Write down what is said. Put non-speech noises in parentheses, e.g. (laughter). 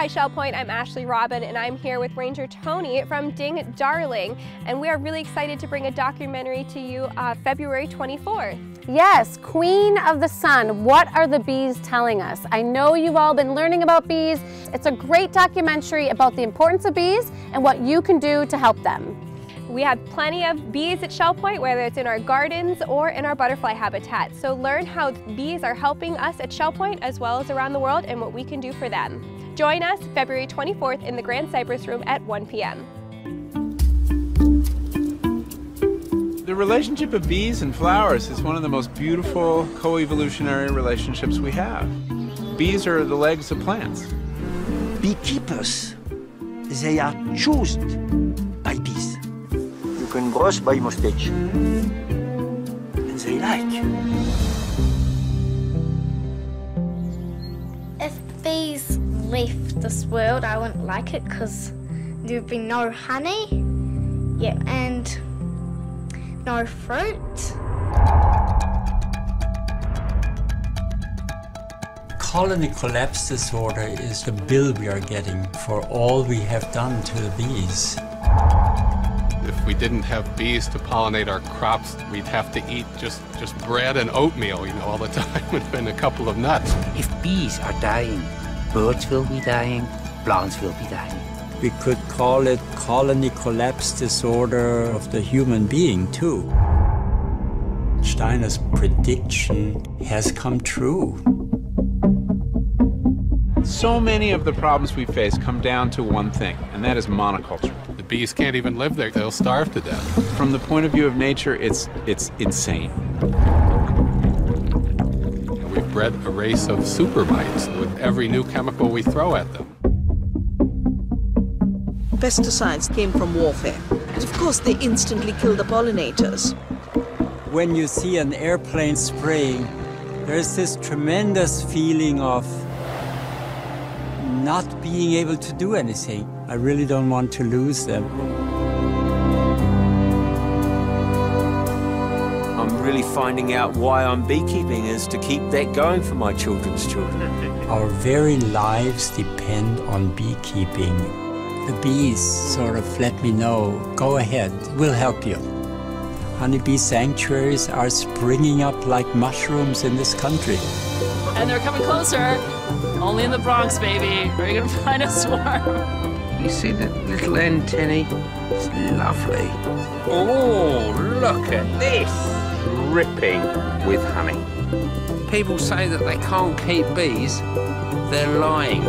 Hi Shell Point, I'm Ashley Robin and I'm here with Ranger Tony from Ding Darling and we are really excited to bring a documentary to you uh, February 24th. Yes, Queen of the Sun, what are the bees telling us? I know you've all been learning about bees. It's a great documentary about the importance of bees and what you can do to help them. We have plenty of bees at Shell Point, whether it's in our gardens or in our butterfly habitat. So learn how bees are helping us at Shell Point as well as around the world and what we can do for them. Join us February 24th in the Grand Cypress Room at 1 p.m. The relationship of bees and flowers is one of the most beautiful co-evolutionary relationships we have. Bees are the legs of plants. Beekeepers, they are chosen by bees. You can brush by mustache. And they like. If bees left this world, I wouldn't like it because there'd be no honey, yeah, and no fruit. Colony collapse disorder is the bill we are getting for all we have done to the bees. If we didn't have bees to pollinate our crops, we'd have to eat just, just bread and oatmeal, you know, all the (laughs) time and a couple of nuts. If bees are dying, birds will be dying, plants will be dying. We could call it colony collapse disorder of the human being, too. Steiner's prediction has come true. So many of the problems we face come down to one thing, and that is monoculture. The bees can't even live there, they'll starve to death. From the point of view of nature, it's, it's insane. We've bred a race of super mites with every new chemical we throw at them. Pesticides came from warfare, and of course they instantly kill the pollinators. When you see an airplane spraying, there's this tremendous feeling of not being able to do anything. I really don't want to lose them. I'm really finding out why I'm beekeeping is to keep that going for my children's children. (laughs) Our very lives depend on beekeeping. The bees sort of let me know, go ahead, we'll help you. Honeybee sanctuaries are springing up like mushrooms in this country. And they're coming closer. Only in the Bronx, baby. Where are you gonna find a swarm? You see that little antennae? It's lovely. Oh, look at this! Dripping with honey. People say that they can't keep bees. They're lying.